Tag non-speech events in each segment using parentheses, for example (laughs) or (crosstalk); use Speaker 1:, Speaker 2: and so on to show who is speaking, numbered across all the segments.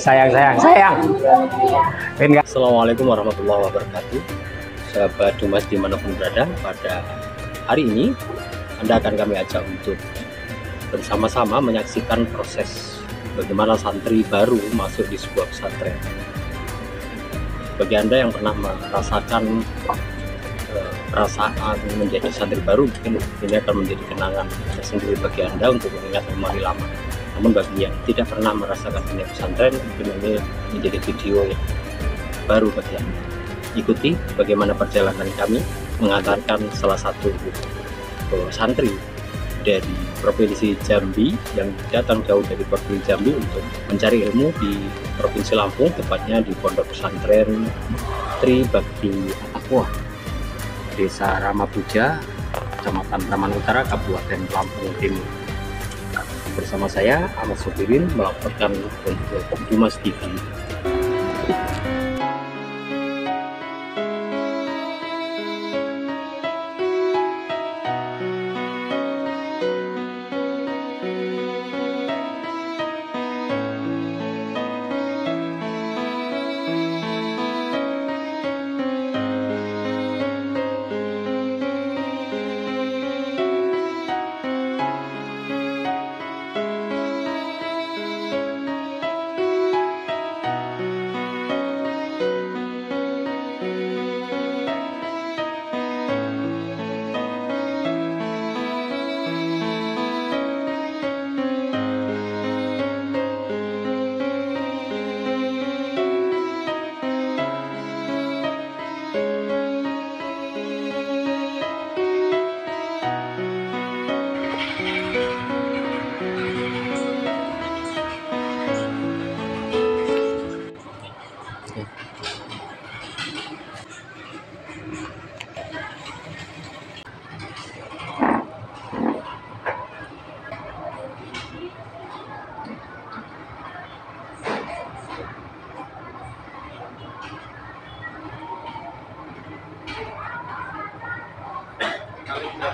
Speaker 1: sayang sayang sayang.
Speaker 2: Assalamualaikum warahmatullahi wabarakatuh. Sahabat Dumas di mana pun berada Pada hari ini Anda akan kami ajak untuk Bersama-sama menyaksikan proses Bagaimana santri baru masuk di sebuah pesantren. Bagi Anda yang pernah merasakan Perasaan menjadi santri baru Mungkin ini akan menjadi kenangan tersendiri bagi Anda Untuk mengingat memori lama namun bagi yang tidak pernah merasakan dunia pesantren mungkin ini menjadi video yang baru bagi Anda. Ikuti bagaimana perjalanan kami mengantarkan salah satu uh, santri dari Provinsi Jambi yang datang jauh dari Provinsi Jambi untuk mencari ilmu di Provinsi Lampung, tepatnya di Pondok Pesantren Tri Bakti Aqua, Desa Ramapuja, Kecamatan Taman Utara, Kabupaten Lampung Timur. Bersama saya, Ahmad Sobirin, melaporkan untuk Dumas TV.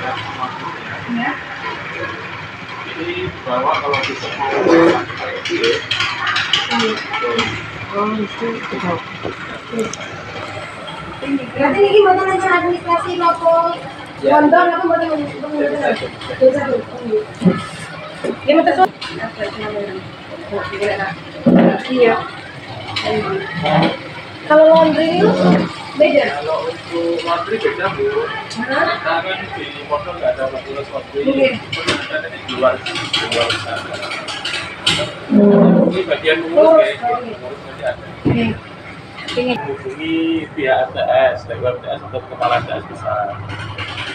Speaker 3: Ya. Ini bawa kalau mau.
Speaker 4: Oh, itu. Berarti ini buatan lancar administrasi maupun London aku buatan Dia mau terus. Iya. Kalau laundry itu beda.
Speaker 3: Kalau untuk laundry beda bu. Kita kan di pondok nggak ada fakultas laundry.
Speaker 4: Oke.
Speaker 3: Ada di luar di luar sana. Ini bagian umum ya.
Speaker 4: oke.
Speaker 3: Ngurus nanti ada. Menghubungi pihak ATS, dari ATS untuk kepala ATS besar.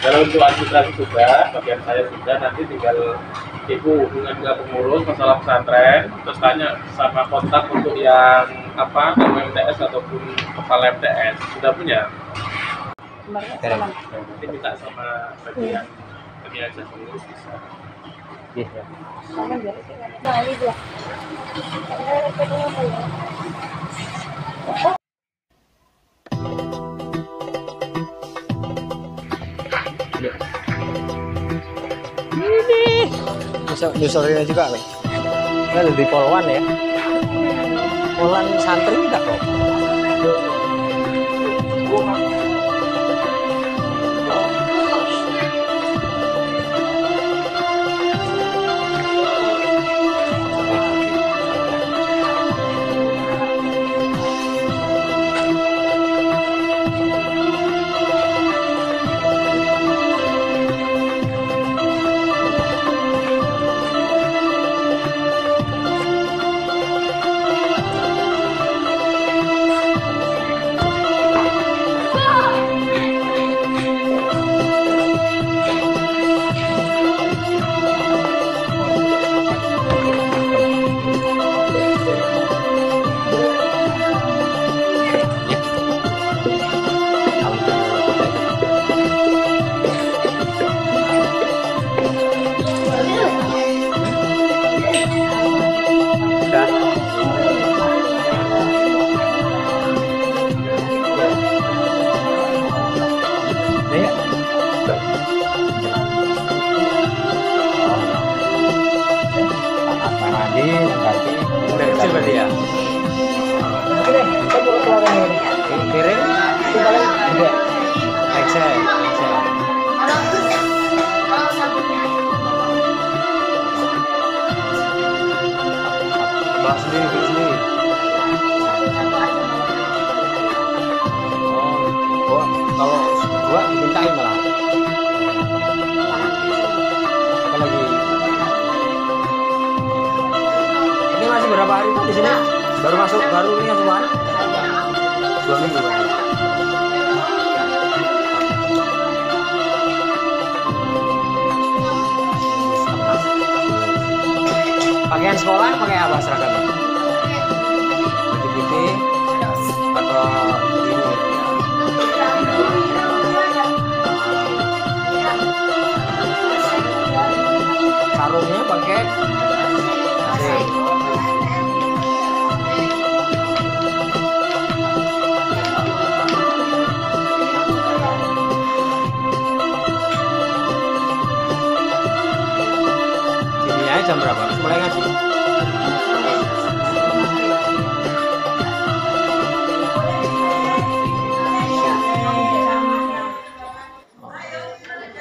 Speaker 3: Kalau untuk administrasi sudah, bagian saya sudah, nanti tinggal ibu hubungan ke pengurus masalah pesantren, terus tanya sama kontak untuk yang apa, MTS ataupun kepala MTS. Sudah punya? Nanti minta sama bagian kami aja pengurus bisa.
Speaker 1: Iya.
Speaker 4: Nah,
Speaker 1: Nyusul nyusulnya juga loh. Ini ada di Polwan ya. Polwan santri enggak kok. kain malah apalagi ini masih berapa hari tuh di sini baru masuk baru ini semua dua minggu pakaian sekolah pakai apa seragam putih putih atau sarungnya pakai. Sininya jam berapa? Mulai ngaji?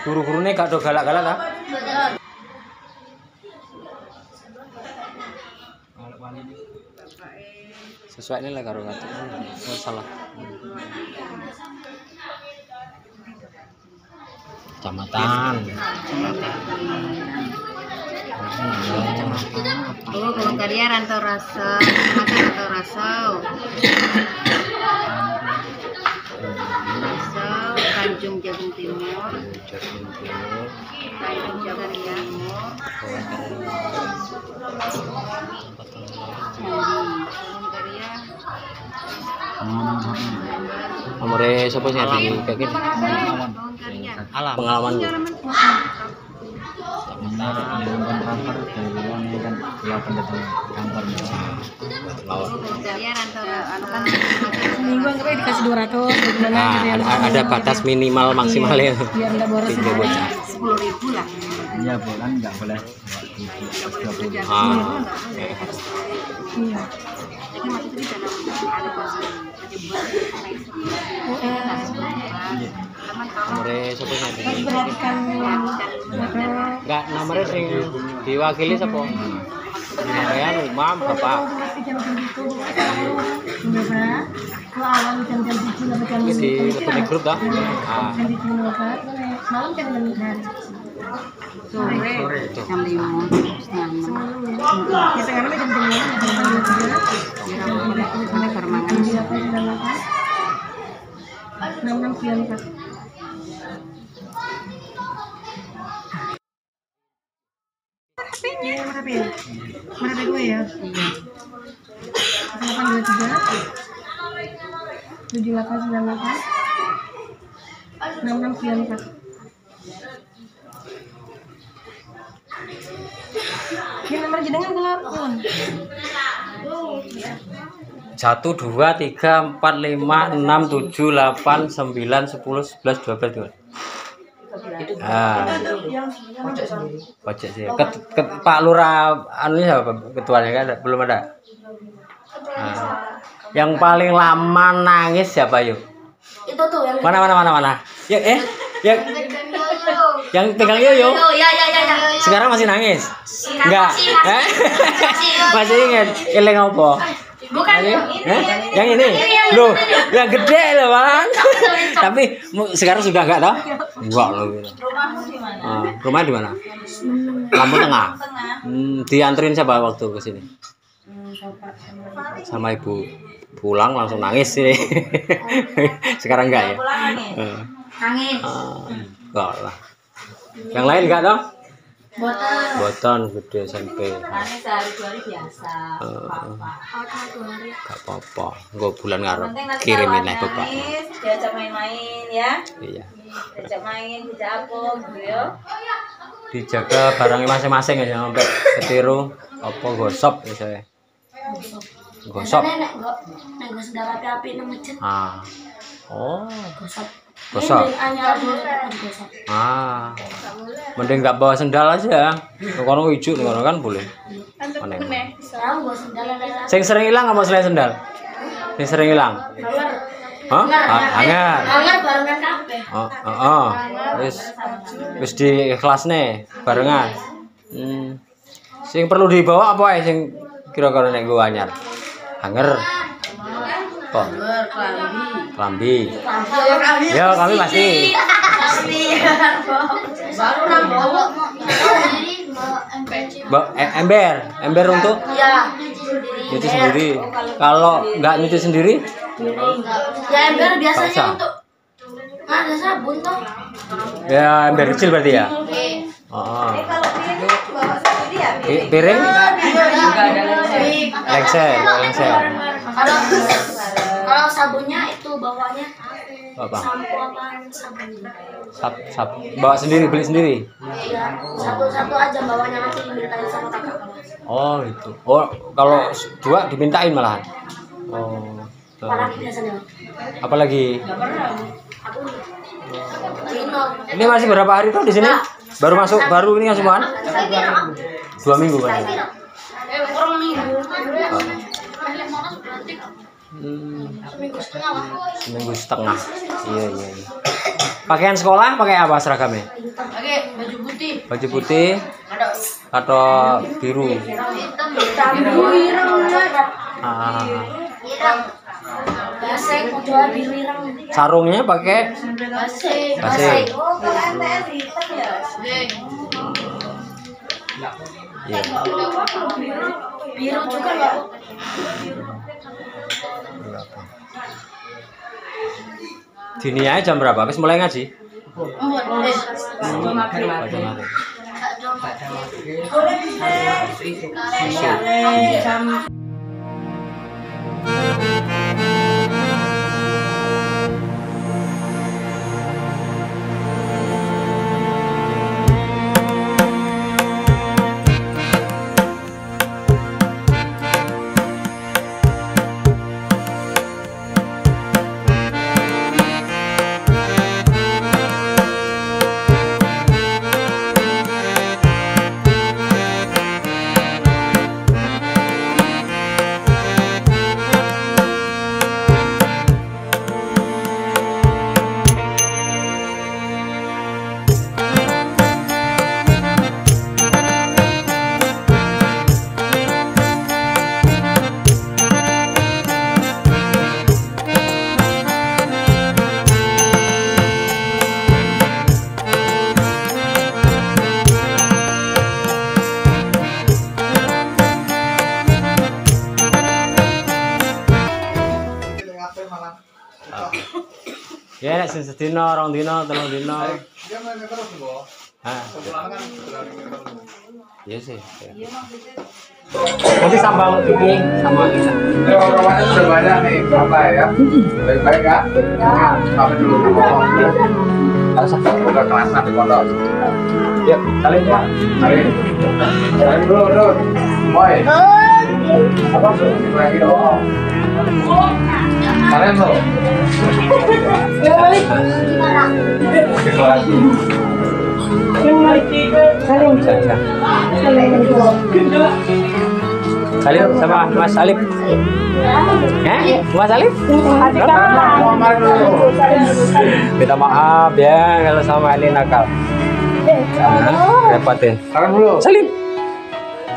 Speaker 1: Guru-gurunya gak do galak-galak lah. Sesuai ini lah karo kata. Oh, salah. Kecamatan.
Speaker 5: Oh, kalau karya rantau rasa, rantau rasa. Rasau, Tanjung Jabung Timur,
Speaker 1: Jatim Timur. Nomornya siapa sih di kayak gini? Pengalaman.
Speaker 4: Minggu anggapnya dikasih 200 bagaimana
Speaker 1: Nah, ada, ada batas minimal maksimal ya.
Speaker 4: Biar enggak boros.
Speaker 5: Sepuluh ribu lah.
Speaker 6: Iya bulan nggak boleh
Speaker 1: Ah.
Speaker 4: Iya.
Speaker 5: Jadi maksudnya ada kalau
Speaker 1: Nomornya siapa
Speaker 4: Perhatikan
Speaker 1: nomornya sing diwakili siapa? Saya Imam Bapak.
Speaker 4: Jam-jam itu biasa kalau awal jam-jam tujuh sampai jam
Speaker 1: Ini di ketemu grup dah. Ah,
Speaker 4: malam jam enam
Speaker 5: sore jam lima setengah
Speaker 4: ya sekarang jam lima jam delapan jam delapan enam enam sembilan empat Ini nomor HP ya? Nomor HP gue ya?
Speaker 5: Iya.
Speaker 4: delapan dua tiga tujuh delapan sembilan delapan enam enam sembilan empat ini nomor jenengan belum
Speaker 1: satu dua tiga empat lima enam tujuh delapan sembilan sepuluh sebelas dua belas dua. Ah, pojok sih. Ket, ket, Pak Lurah, anu siapa ketuanya kan? Belum ada. Ah. Yang paling lama nangis siapa yuk?
Speaker 4: itu tuh yang
Speaker 1: Mana mana mana mana? Ya eh, yang yang pegang yoyo.
Speaker 4: ya ya ya ya
Speaker 1: Sekarang masih nangis? Enggak. Eh? Masih ingat eling apa?
Speaker 4: bukan
Speaker 1: Masih? Eh? Yang ini? Loh, yang gede loh, Bang. Tapi sekarang sudah enggak toh? Enggak loh gitu. Ah, rumah di mana? Lampung Tengah. Hmm, dianterin siapa waktu ke sini? Sama ibu. Pulang langsung nangis sih. (laughs) sekarang enggak ya? Eh,
Speaker 4: nangis
Speaker 1: ah, enggak lah. Yang lain enggak toh?
Speaker 4: botan
Speaker 1: Boton gede SMP.
Speaker 5: Nangis sehari dua hari biasa.
Speaker 1: Eh,
Speaker 4: hari
Speaker 1: Gak apa-apa. Gue bulan ngarep kirimin bapak.
Speaker 5: nangis, diajak main-main ya.
Speaker 1: Iya.
Speaker 5: Diajak main, diajak apa gitu ya.
Speaker 1: Dijaga barangnya masing-masing aja sampai ketiru apa gosop misalnya.
Speaker 4: Nek gue sedang api-api nang masjid
Speaker 1: Ah. Oh,
Speaker 4: gosok gosok
Speaker 1: Ah. Mending nggak bawa sendal aja. Kalau hijau nih kan boleh.
Speaker 4: Ada
Speaker 1: Sing sering hilang apa selain sendal? Sing sering hilang. Hah? Ah, Hangat.
Speaker 4: Anggar barengan kafe
Speaker 1: Oh, oh, oh. Wis wis di kelas nih barengan. Hmm. Sing perlu dibawa apa ya sing kira-kira nek gua anyar? Hanger. Kok? Kelambi. Ya, kami pasti.
Speaker 4: baru nang bawa
Speaker 1: Ba eh, ember, ember untuk
Speaker 4: ya
Speaker 1: nyuci sendiri kalau nggak nyuci sendiri
Speaker 7: Ya ember biasanya untuk ada sabun toh.
Speaker 1: ya ember kecil berarti ya
Speaker 7: Oke.
Speaker 1: oh.
Speaker 4: Kalau piring bawa sendiri ya?
Speaker 1: Pi- piring? lengser lengser.
Speaker 7: Kalau kalau sabunnya itu bawahnya
Speaker 1: apa?
Speaker 7: Sampo apa sabun.
Speaker 1: sap sap bawa sendiri beli sendiri?
Speaker 7: Iya, satu-satu aja bawahnya nanti dimintain sama kakak.
Speaker 1: oh itu oh kalau dua dimintain malahan? Oh tuh.
Speaker 7: Apalagi biasanya.
Speaker 1: apalagi? Ini masih berapa hari tuh di sini baru masuk baru ini semua dua minggu kan
Speaker 7: kurang minggu.
Speaker 1: hmm,
Speaker 7: Seminggu setengah.
Speaker 1: Seminggu setengah iya iya, iya. pakaian sekolah pakai apa seragamnya?
Speaker 7: Oke, baju putih.
Speaker 1: baju putih atau biru?
Speaker 7: Hitam, biru, ireng,
Speaker 1: ah,
Speaker 7: biru ireng.
Speaker 1: sarungnya pakai.
Speaker 4: Oh, hitam ya?
Speaker 1: iya
Speaker 7: Biru juga ya.
Speaker 1: dini aja jam berapa habis mulai ngaji
Speaker 7: Empun,
Speaker 1: sing sedina, rong dina, telung dina. Hah. Iya sih. iya. Nanti sambal ini sama kita.
Speaker 8: Romannya sudah banyak nih, apa ya? Baik-baik ya? Sampai dulu. Udah kelasan di pondok.
Speaker 1: Yuk, saling ya.
Speaker 8: Mari. Salim dulu, dulu. Boy. Apa? Ini lagi dong. Kalian tuh. Oke, kelas.
Speaker 1: Salim sama Mas Alif. Eh? Mas Alif? Minta maaf ya kalau sama ini nakal. Nah, repotin.
Speaker 8: Dulu.
Speaker 1: Salim.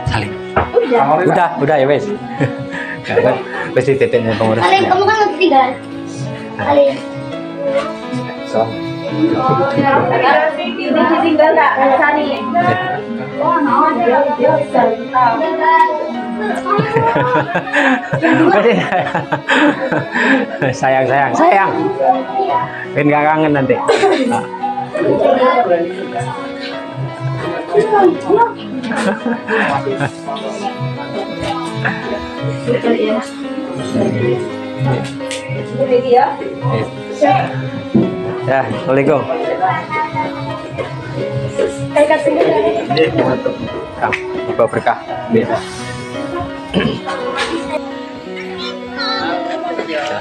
Speaker 1: Salim.
Speaker 8: Sama Rita.
Speaker 1: Udah, udah ya wes. Wes dititipin pengurus.
Speaker 7: Alim, kamu kan tinggal. Alim.
Speaker 1: So.
Speaker 4: Sani. (laughs)
Speaker 1: Sayang sayang sayang kan gak kangen nanti (laughs)
Speaker 4: Ya. Ya.
Speaker 1: Ya, Assalamualaikum. Kang, buka berkah.
Speaker 2: Ya.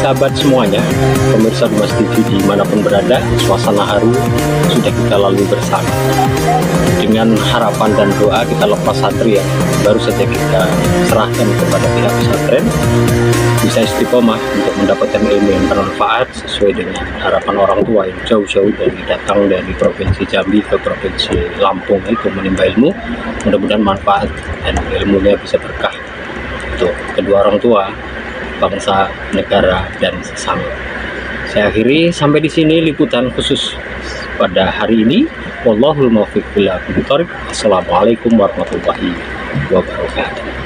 Speaker 2: Sahabat semuanya, pemirsa Dumas TV di mana pun berada, suasana haru sudah kita lalui bersama. Dengan harapan dan doa kita lepas santri ya, baru saja kita serahkan kepada pihak pesantren. Bisa istiqomah untuk mendapatkan ilmu yang bermanfaat sesuai dengan harapan orang tua yang jauh-jauh dari datang dari provinsi Jambi ke provinsi Lampung itu menimba ilmu. Mudah-mudahan manfaat dan ilmunya bisa berkah untuk kedua orang tua bangsa, negara, dan sesama. Saya akhiri sampai di sini liputan khusus pada hari ini. Wallahul muwaffiq aqwamit Assalamualaikum warahmatullahi wabarakatuh.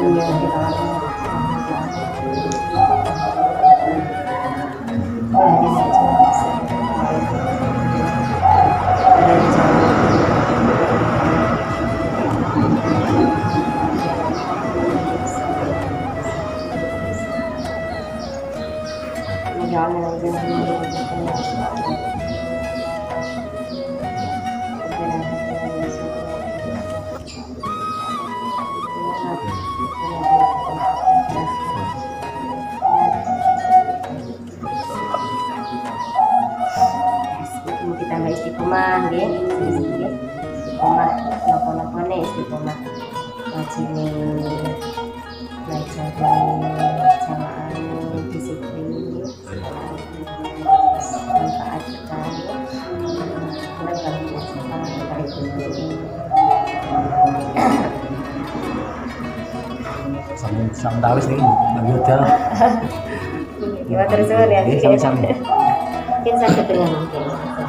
Speaker 4: Kita langsung akan. Kita nggak istiqomah nggih istiqomah napa-napa nih istiqomah wajib belajar disiplin manfaat kalau kita baik
Speaker 6: Sambil sambil tawis nih.
Speaker 4: Gimana terus ya?
Speaker 6: Iya, sama-sama.
Speaker 4: Mungkin saya mungkin.